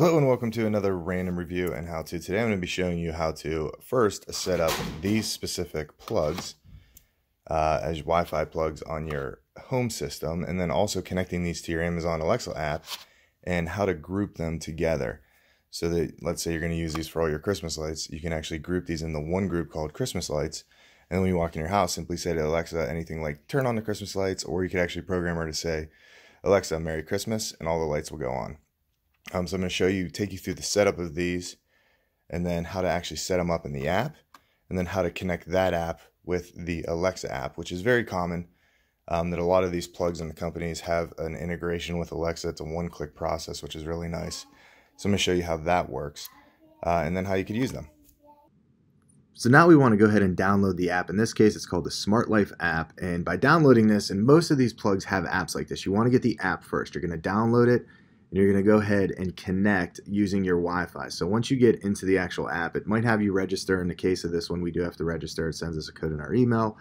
Hello and welcome to another random review and how to. Today I'm going to be showing you how to first set up these specific plugs uh, as Wi-Fi plugs on your home system and then also connecting these to your Amazon Alexa app and how to group them together. So that let's say you're going to use these for all your Christmas lights, you can actually group these in the one group called Christmas lights. And when you walk in your house, simply say to Alexa anything like turn on the Christmas lights or you could actually program her to say, Alexa, Merry Christmas, and all the lights will go on. Um, so I'm going to show you, take you through the setup of these, and then how to actually set them up in the app, and then how to connect that app with the Alexa app, which is very common. Um, that a lot of these plugs in the companies have an integration with Alexa. It's a one-click process, which is really nice. So I'm going to show you how that works, uh, and then how you could use them. So now we want to go ahead and download the app. In this case, it's called the Smart Life app. And by downloading this, and most of these plugs have apps like this, you want to get the app first. You're going to download it and you're going to go ahead and connect using your Wi-Fi. So once you get into the actual app, it might have you register. In the case of this one, we do have to register. It sends us a code in our email.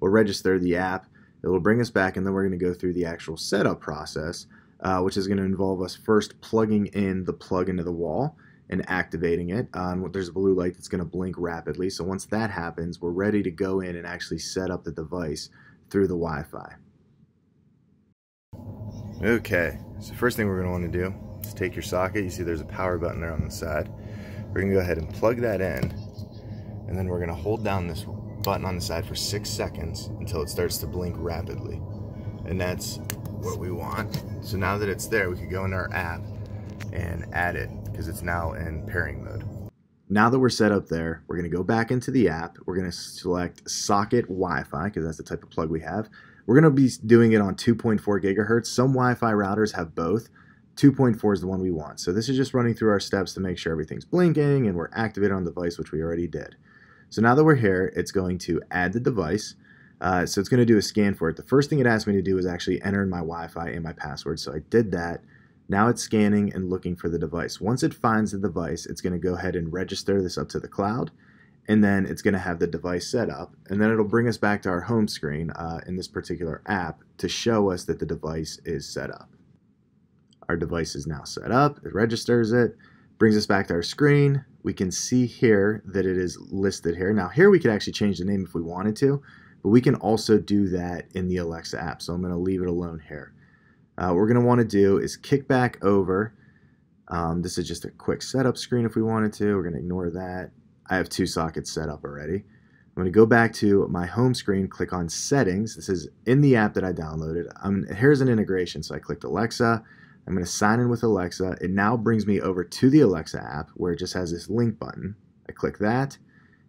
We'll register the app. It'll bring us back, and then we're going to go through the actual setup process, uh, which is going to involve us first plugging in the plug into the wall and activating it. Um, there's a blue light that's going to blink rapidly. So once that happens, we're ready to go in and actually set up the device through the Wi-Fi. Okay, so first thing we're going to want to do is take your socket. You see there's a power button there on the side. We're going to go ahead and plug that in. And then we're going to hold down this button on the side for six seconds until it starts to blink rapidly. And that's what we want. So now that it's there, we can go in our app and add it because it's now in pairing mode. Now that we're set up there, we're going to go back into the app. We're going to select socket Wi-Fi because that's the type of plug we have. We're going to be doing it on 2.4 gigahertz. Some Wi-Fi routers have both. 2.4 is the one we want. So this is just running through our steps to make sure everything's blinking and we're activated on the device, which we already did. So now that we're here, it's going to add the device. Uh, so it's going to do a scan for it. The first thing it asked me to do is actually enter my Wi-Fi and my password. So I did that. Now it's scanning and looking for the device. Once it finds the device, it's going to go ahead and register this up to the cloud and then it's going to have the device set up and then it'll bring us back to our home screen uh, in this particular app to show us that the device is set up. Our device is now set up, it registers it, brings us back to our screen. We can see here that it is listed here. Now here we could actually change the name if we wanted to, but we can also do that in the Alexa app, so I'm going to leave it alone here. Uh, what we're going to want to do is kick back over. Um, this is just a quick setup screen if we wanted to. We're going to ignore that I have two sockets set up already. I'm going to go back to my home screen, click on settings. This is in the app that I downloaded. Um, here's an integration. So I clicked Alexa. I'm going to sign in with Alexa. It now brings me over to the Alexa app where it just has this link button. I click that.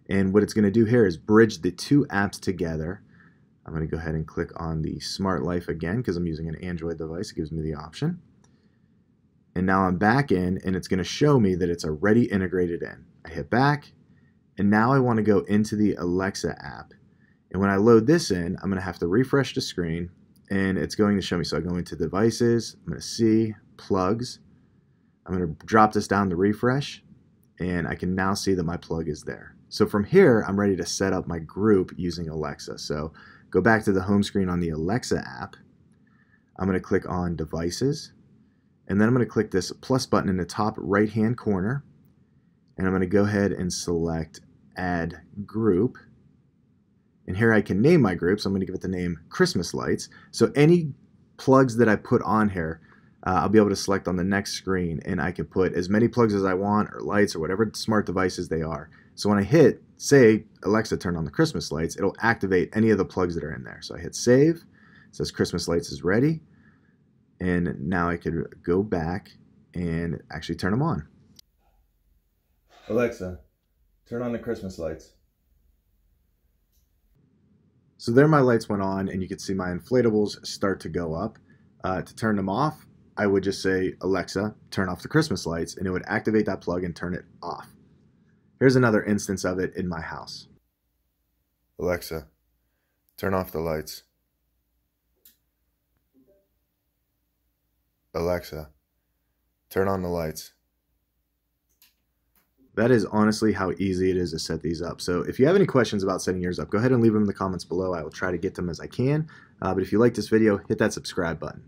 And what it's going to do here is bridge the two apps together. I'm going to go ahead and click on the Smart Life again because I'm using an Android device. It gives me the option. And now I'm back in and it's going to show me that it's already integrated in. I hit back and now I want to go into the Alexa app. And when I load this in, I'm going to have to refresh the screen and it's going to show me. So I go into devices, I'm going to see plugs. I'm going to drop this down to refresh and I can now see that my plug is there. So from here, I'm ready to set up my group using Alexa. So go back to the home screen on the Alexa app. I'm going to click on devices and then I'm going to click this plus button in the top right hand corner and I'm going to go ahead and select add group. And here I can name my group, so I'm going to give it the name Christmas Lights. So any plugs that I put on here, uh, I'll be able to select on the next screen and I can put as many plugs as I want or lights or whatever smart devices they are. So when I hit, say, Alexa turn on the Christmas lights, it'll activate any of the plugs that are in there. So I hit save, it says Christmas lights is ready, and now I could go back and actually turn them on. Alexa, turn on the Christmas lights. So there my lights went on and you can see my inflatables start to go up. Uh, to turn them off, I would just say, Alexa, turn off the Christmas lights, and it would activate that plug and turn it off. Here's another instance of it in my house. Alexa, turn off the lights. Alexa, turn on the lights that is honestly how easy it is to set these up. So if you have any questions about setting yours up, go ahead and leave them in the comments below. I will try to get them as I can. Uh, but if you like this video, hit that subscribe button.